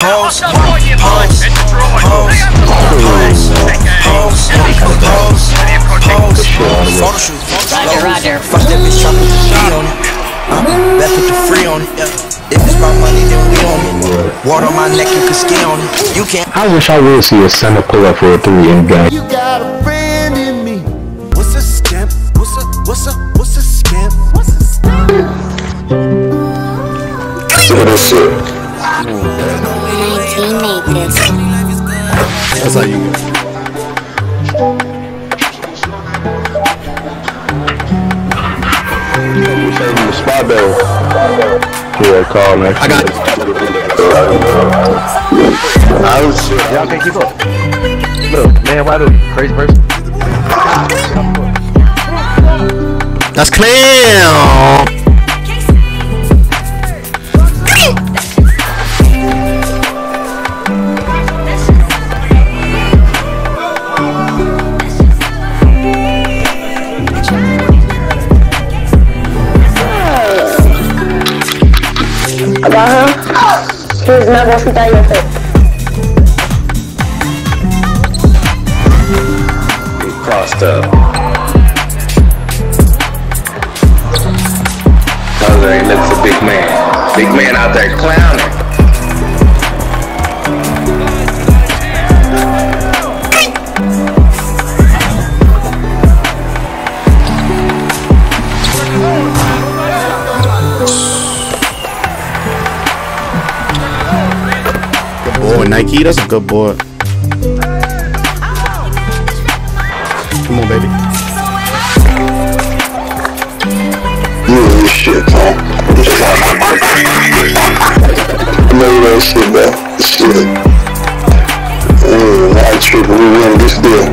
Pose, pose, pose, pose, pose, pose, pose, photo shoot. Roger, Roger. Fuck that bitch tryna put the on it. Uh, better put the free on it. If it's about money, then we on it. Water on my neck, you can ski on it. You can't. I wish I would see a center pull up for a three in game. You got a friend in me. What's a Skemp? What's a what's a what's a Skemp? What's a Skemp? That's it. 19. That's how you go. The spot though. Yeah, call next. I got it. I was Y'all can't keep up. Look, man, why the crazy person? That's clam. About him? He's not gonna shoot out your face. crossed up. There, he looks a big man. Big man out there clowning. Boy, Nike. That's a good boy. Come on, baby. You this shit, man. Know that shit, man. Shit. Mm, I trip, we win this deal.